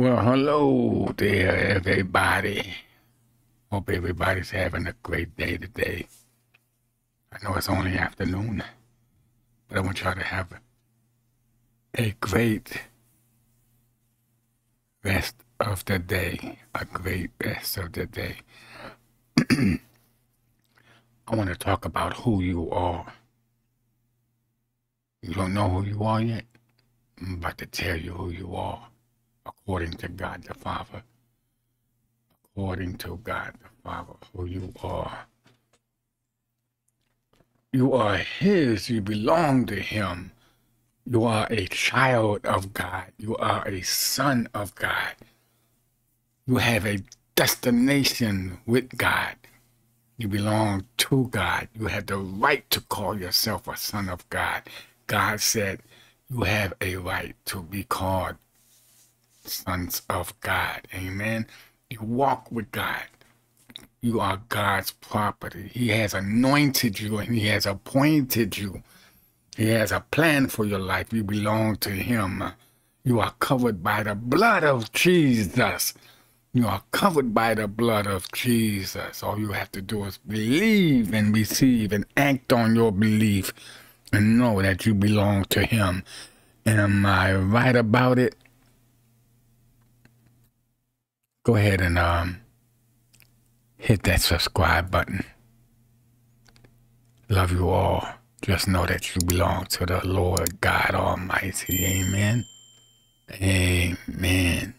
Well, hello there, everybody. Hope everybody's having a great day today. I know it's only afternoon, but I want y'all to have a great rest of the day. A great rest of the day. I want to talk about who you are. You don't know who you are yet? I'm about to tell you who you are according to God the Father. According to God the Father, who you are. You are His, you belong to Him. You are a child of God. You are a son of God. You have a destination with God. You belong to God. You have the right to call yourself a son of God. God said you have a right to be called sons of God. Amen. You walk with God. You are God's property. He has anointed you and He has appointed you. He has a plan for your life. You belong to Him. You are covered by the blood of Jesus. You are covered by the blood of Jesus. All you have to do is believe and receive and act on your belief and know that you belong to Him. Am I right about it? Go ahead and um, hit that subscribe button. Love you all. Just know that you belong to the Lord God Almighty. Amen. Amen.